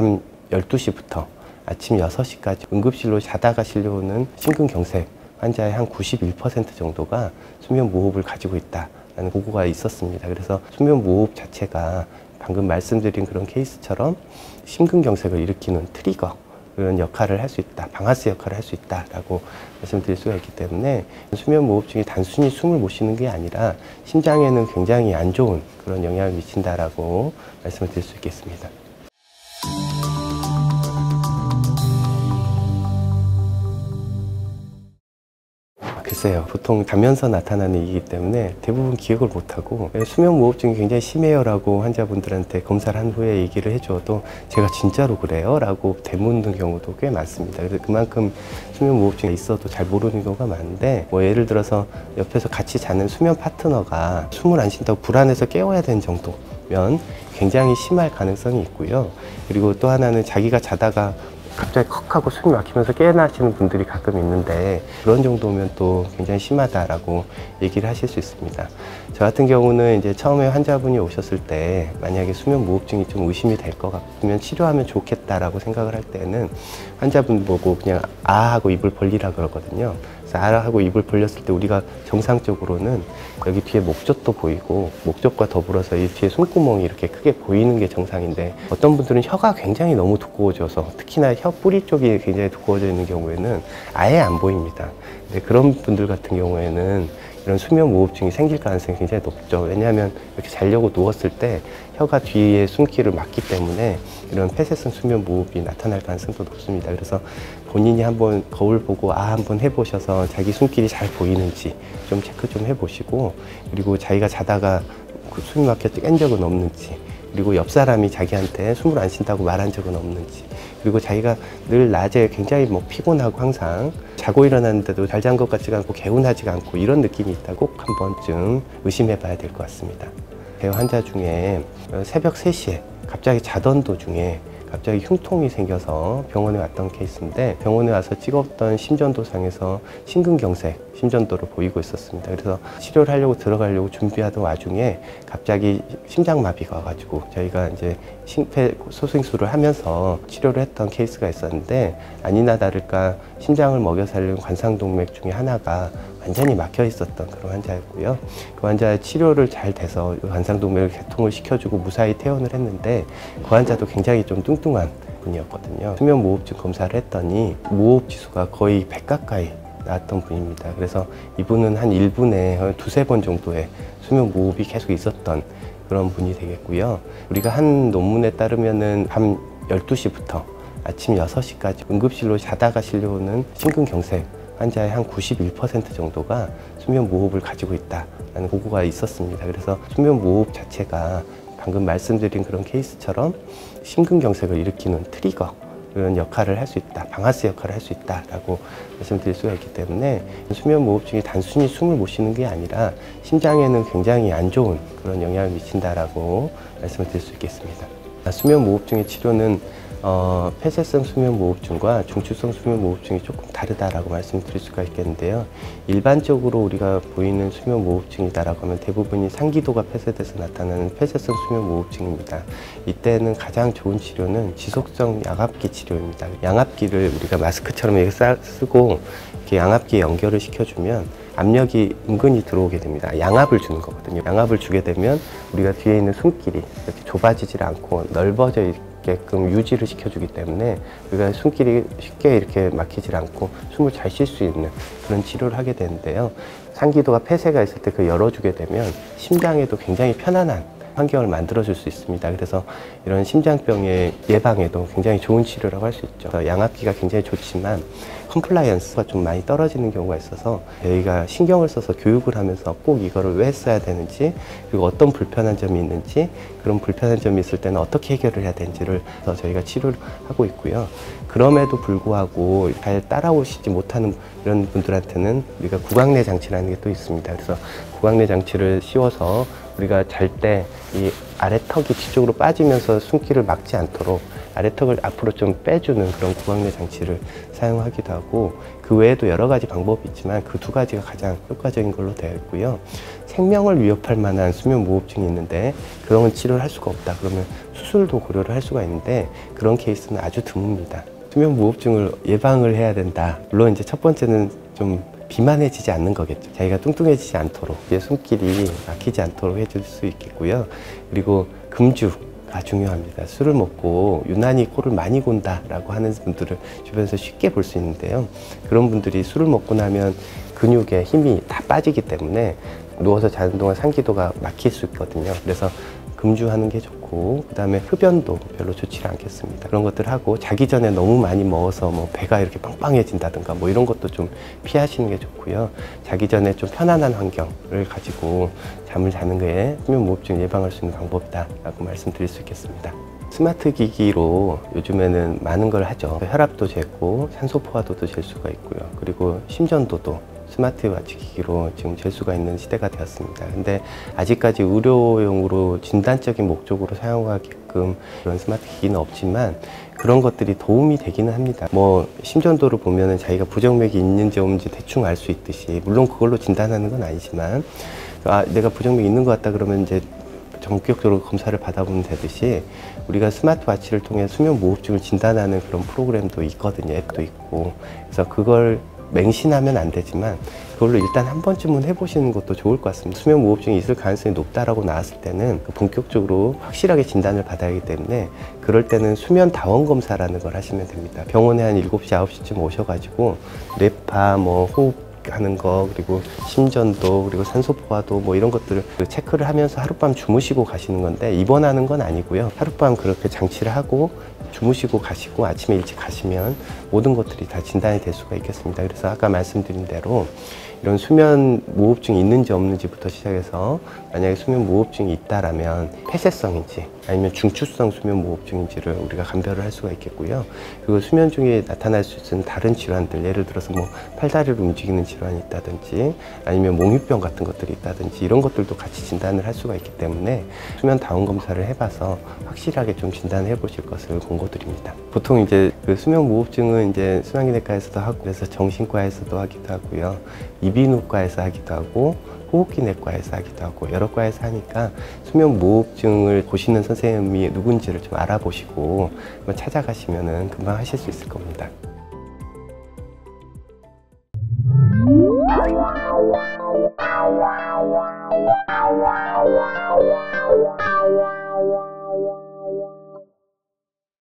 밤 12시부터 아침 6시까지 응급실로 자다가 실려오는 심근경색 환자의 한 91% 정도가 수면 무호흡을 가지고 있다라는 보고가 있었습니다. 그래서 수면 무호흡 자체가 방금 말씀드린 그런 케이스처럼 심근경색을 일으키는 트리거 그런 역할을 할 수 있다, 방아스 역할을 할 수 있다라고 말씀드릴 수가 있기 때문에 수면 무호흡증이 단순히 숨을 못 쉬는 게 아니라 심장에는 굉장히 안 좋은 그런 영향을 미친다라고 말씀을 드릴 수 있겠습니다. 글쎄요. 보통 자면서 나타나는 일이기 때문에 대부분 기억을 못하고 수면 무호흡증이 굉장히 심해요 라고 환자분들한테 검사를 한 후에 얘기를 해줘도 제가 진짜로 그래요? 라고 되묻는 경우도 꽤 많습니다. 그래서 그만큼 수면 무호흡증이 있어도 잘 모르는 경우가 많은데 뭐 예를 들어서 옆에서 같이 자는 수면 파트너가 숨을 안 쉰다고 불안해서 깨워야 되는 정도 면 굉장히 심할 가능성이 있고요. 그리고 또 하나는 자기가 자다가 갑자기 컥 하고 숨이 막히면서 깨어나시는 분들이 가끔 있는데 그런 정도면 또 굉장히 심하다라고 얘기를 하실 수 있습니다. 저 같은 경우는 이제 처음에 환자분이 오셨을 때 만약에 수면 무호흡증이 좀 의심이 될 것 같으면 치료하면 좋겠다라고 생각을 할 때는 환자분 보고 그냥 아 하고 입을 벌리라 그러거든요. 쌀하고 입을 벌렸을 때 우리가 정상적으로는 여기 뒤에 목젖도 보이고 목젖과 더불어서 이 뒤에 숨구멍이 이렇게 크게 보이는 게 정상인데 어떤 분들은 혀가 굉장히 너무 두꺼워져서 특히나 혀 뿌리 쪽이 굉장히 두꺼워져 있는 경우에는 아예 안 보입니다. 그런 분들 같은 경우에는 이런 수면 무호흡증이 생길 가능성이 굉장히 높죠. 왜냐하면 이렇게 자려고 누웠을 때 혀가 뒤에 숨기를 막기 때문에 이런 폐쇄성 수면 무호흡이 나타날 가능성도 높습니다. 그래서 본인이 한번 거울 보고 아 한번 해보셔서 자기 숨길이 잘 보이는지 좀 체크 좀 해보시고 그리고 자기가 자다가 그 숨이 막혀 깬 적은 없는지 그리고 옆 사람이 자기한테 숨을 안 쉰다고 말한 적은 없는지 그리고 자기가 늘 낮에 굉장히 뭐 피곤하고 항상 자고 일어났는데도 잘 잔 것 같지가 않고 개운하지가 않고 이런 느낌이 있다 꼭 한 번쯤 의심해 봐야 될 것 같습니다. 배 환자 중에 새벽 3시에 갑자기 자던 도중에 갑자기 흉통이 생겨서 병원에 왔던 케이스인데 병원에 와서 찍었던 심전도상에서 심근경색 심전도를 보이고 있었습니다. 그래서 치료를 하려고 들어가려고 준비하던 와중에 갑자기 심장마비가 와가지고 저희가 이제 심폐 소생술을 하면서 치료를 했던 케이스가 있었는데 아니나 다를까 심장을 먹여 살리는 관상동맥 중에 하나가 완전히 막혀 있었던 그런 환자였고요. 그 환자의 치료를 잘 돼서 관상동맥을 개통을 시켜주고 무사히 퇴원을 했는데 그 환자도 굉장히 좀 뚱뚱한 분이었거든요. 수면 무호흡증 검사를 했더니 무호흡 지수가 거의 100 가까이 나왔던 분입니다. 그래서 이분은 한 1분에 두세 번 정도의 수면 무호흡이 계속 있었던 그런 분이 되겠고요. 우리가 한 논문에 따르면은 밤 12시부터 아침 6시까지 응급실로 자다가 실려오는 심근경색 환자의 한 91% 정도가 수면 무호흡을 가지고 있다라는 보고가 있었습니다. 그래서 수면 무호흡 자체가 방금 말씀드린 그런 케이스처럼 심근경색을 일으키는 트리거 그런 역할을 할 수 있다, 방아스 역할을 할 수 있다라고 말씀드릴 수가 있기 때문에 수면 무호흡증이 단순히 숨을 못 쉬는 게 아니라 심장에는 굉장히 안 좋은 그런 영향을 미친다라고 말씀을 드릴 수 있겠습니다. 수면 무호흡증의 치료는 어, 폐쇄성 수면무호흡증과 중추성 수면무호흡증이 조금 다르다라고 말씀드릴 수가 있겠는데요. 일반적으로 우리가 보이는 수면무호흡증이다라고 하면 대부분이 상기도가 폐쇄돼서 나타나는 폐쇄성 수면무호흡증입니다. 이때는 가장 좋은 치료는 지속성 양압기 치료입니다. 양압기를 우리가 마스크처럼 이렇게 쓰고 이렇게 양압기에 연결을 시켜주면 압력이 은근히 들어오게 됩니다. 양압을 주는 거거든요. 양압을 주게 되면 우리가 뒤에 있는 숨길이 이렇게 좁아지질 않고 넓어져 있 게끔 유지를 시켜주기 때문에 우리가 숨길이 쉽게 이렇게 막히질 않고 숨을 잘 쉴 수 있는 그런 치료를 하게 되는데요. 상기도가 폐쇄가 있을 때 그 열어주게 되면 심장에도 굉장히 편안한 환경을 만들어줄 수 있습니다. 그래서 이런 심장병의 예방에도 굉장히 좋은 치료라고 할 수 있죠. 양압기가 굉장히 좋지만 compliance가 좀 많이 떨어지는 경우가 있어서 저희가 신경을 써서 교육을 하면서 꼭 이거를 왜 써야 되는지 그리고 어떤 불편한 점이 있는지 그런 불편한 점이 있을 때는 어떻게 해결을 해야 되는지를 저희가 치료를 하고 있고요. 그럼에도 불구하고 잘 따라오시지 못하는 이런 분들한테는 우리가 구강내 장치라는 게 또 있습니다. 그래서 구강내 장치를 씌워서 우리가 잘 때 이 아래턱이 뒤쪽으로 빠지면서 숨길을 막지 않도록 아래턱을 앞으로 좀 빼주는 그런 구강내 장치를 사용하기도 하고 그 외에도 여러 가지 방법이 있지만 그 두 가지가 가장 효과적인 걸로 되어 있고요. 생명을 위협할 만한 수면 무호흡증이 있는데 그런 치료를 할 수가 없다. 그러면 수술도 고려를 할 수가 있는데 그런 케이스는 아주 드뭅니다. 수면 무호흡증을 예방을 해야 된다. 물론 이제 첫 번째는 좀 비만해지지 않는 거겠죠. 자기가 뚱뚱해지지 않도록 이제 손길이 막히지 않도록 해줄 수 있겠고요. 그리고 금주 가 중요합니다. 술을 먹고 유난히 코를 많이 곤다라고 하는 분들을 주변에서 쉽게 볼 수 있는데요. 그런 분들이 술을 먹고 나면 근육에 힘이 다 빠지기 때문에 누워서 자는 동안 상기도가 막힐 수 있거든요. 그래서 금주하는 게 좋고 그다음에 흡연도 별로 좋지 않겠습니다. 그런 것들 하고 자기 전에 너무 많이 먹어서 뭐 배가 이렇게 빵빵해진다든가 뭐 이런 것도 좀 피하시는 게 좋고요. 자기 전에 좀 편안한 환경을 가지고 잠을 자는 게 수면 무호흡증 예방할 수 있는 방법이다라고 말씀드릴 수 있겠습니다. 스마트 기기로 요즘에는 많은 걸 하죠. 혈압도 재고 산소 포화도도 잴 수가 있고요. 그리고 심전도도 스마트워치 기기로 지금 잴 수가 있는 시대가 되었습니다. 근데 아직까지 의료용으로 진단적인 목적으로 사용하게끔 그런 스마트 기기는 없지만 그런 것들이 도움이 되기는 합니다. 뭐 심전도를 보면은 자기가 부정맥이 있는지 없는지 대충 알 수 있듯이 물론 그걸로 진단하는 건 아니지만 아 내가 부정맥이 있는 것 같다 그러면 이제 전격적으로 검사를 받아보면 되듯이 우리가 스마트워치를 통해 수면 무호흡증을 진단하는 그런 프로그램도 있거든요. 앱도 있고. 그래서 그걸 맹신하면 안 되지만 그걸로 일단 한 번쯤은 해보시는 것도 좋을 것 같습니다. 수면 무호흡증이 있을 가능성이 높다라고 나왔을 때는 그 본격적으로 확실하게 진단을 받아야 하기 때문에 그럴 때는 수면 다원 검사라는 걸 하시면 됩니다. 병원에 한 7시, 9시쯤 오셔가지고 뇌파, 뭐 호흡 하는 거 그리고 심전도 그리고 산소 포화도 뭐 이런 것들을 그 체크를 하면서 하룻밤 주무시고 가시는 건데 입원하는 건 아니고요. 하룻밤 그렇게 장치를 하고 주무시고 가시고 아침에 일찍 가시면 모든 것들이 다 진단이 될 수가 있겠습니다. 그래서 아까 말씀드린 대로 이런 수면 무호흡증이 있는지 없는지부터 시작해서 만약에 수면 무호흡증이 있다라면 폐쇄성인지 아니면 중추성 수면 무호흡증인지를 우리가 감별을 할 수가 있겠고요. 그리고 수면 중에 나타날 수 있는 다른 질환들 예를 들어서 뭐 팔다리를 움직이는 질환이 있다든지 아니면 몽유병 같은 것들이 있다든지 이런 것들도 같이 진단을 할 수가 있기 때문에 수면 다운 검사를 해봐서 확실하게 좀 진단해 보실 것을 권고드립니다. 보통 이제 그 수면 무호흡증은 이제 순환기내과에서도 하고 그래서 정신과에서도 하기도 하고요. 이비인후과에서 하기도 하고 호흡기 내과에서 하기도 하고 여러 과에서 하니까 수면 무호흡증을 보시는 선생님이 누군지를 좀 알아보시고 한번 찾아가시면은 금방 하실 수 있을 겁니다.